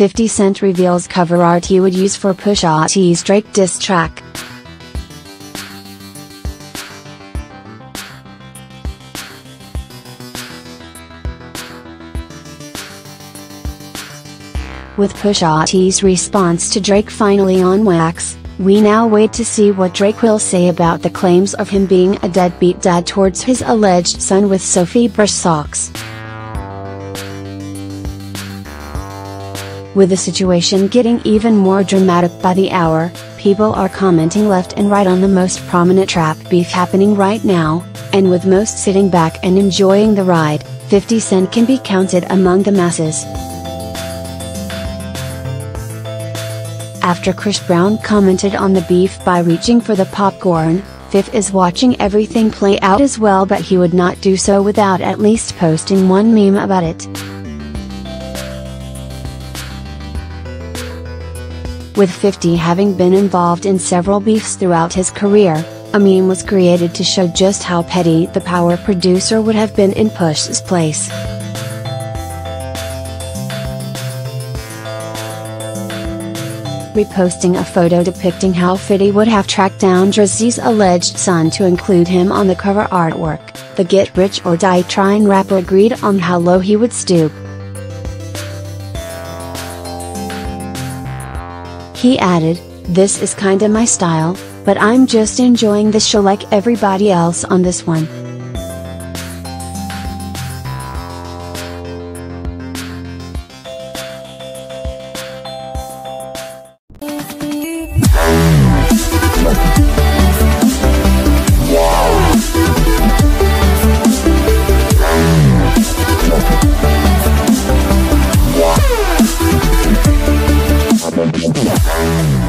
50 Cent reveals cover art he would use for Pusha T's Drake diss track. With Pusha T's response to Drake finally on wax, we now wait to see what Drake will say about the claims of him being a deadbeat dad towards his alleged son with Sophie Brussaux. With the situation getting even more dramatic by the hour, people are commenting left and right on the most prominent trap beef happening right now, and with most sitting back and enjoying the ride, 50 Cent can be counted among the masses. After Chris Brown commented on the beef by reaching for the popcorn, Fif is watching everything play out as well but he would not do so without at least posting one meme about it. With 50 having been involved in several beefs throughout his career, a meme was created to show just how petty the power producer would have been in Push's place. Reposting a photo depicting how 50 would have tracked down Drizzy's alleged son to include him on the cover artwork, the Get Rich or Die Trying rapper agreed on how low he would stoop. He added, This is kinda my style, but I'm just enjoying the show like everybody else on this one. Radio.